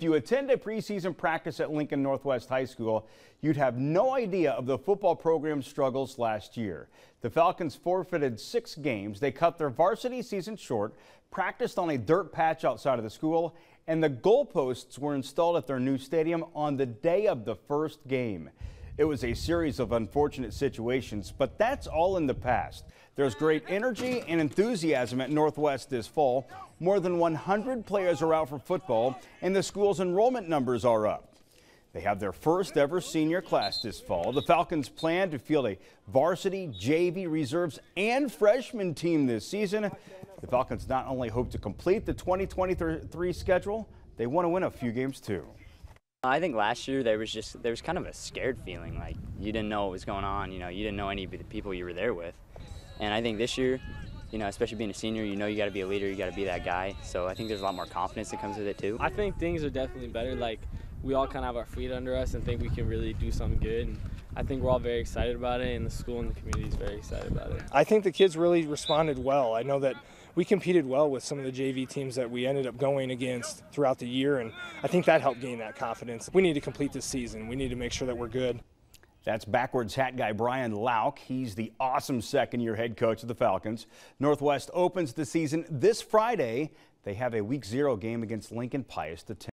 If you attend a preseason practice at Lincoln Northwest High School, you'd have no idea of the football program's struggles last year. The Falcons forfeited six games. They cut their varsity season short, practiced on a dirt patch outside of the school, and the goalposts were installed at their new stadium on the day of the first game. It was a series of unfortunate situations, but that's all in the past. There's great energy and enthusiasm at Northwest this fall. More than 100 players are out for football, and the school's enrollment numbers are up. They have their first ever senior class this fall. The Falcons plan to field a varsity, JV, reserves, and freshman team this season. The Falcons not only hope to complete the 2023 schedule, they want to win a few games too. I think last year there was just there was kind of a scared feeling, like you didn't know what was going on. You know, you didn't know any of the people you were there with. And I think this year, you know, especially being a senior, you know you got to be a leader, you got to be that guy. So I think there's a lot more confidence that comes with it too. I think things are definitely better. Like we all kind of have our feet under us and think we can really do something good. And I think we're all very excited about it, and the school and the community is very excited about it. I think the kids really responded well. I know that we competed well with some of the JV teams that we ended up going against throughout the year, and I think that helped gain that confidence. We need to complete this season. We need to make sure that we're good. That's backwards hat guy Brian Lauk. He's the awesome second year head coach of the Falcons. Northwest opens the season this Friday. They have a week zero game against Lincoln Pius 10.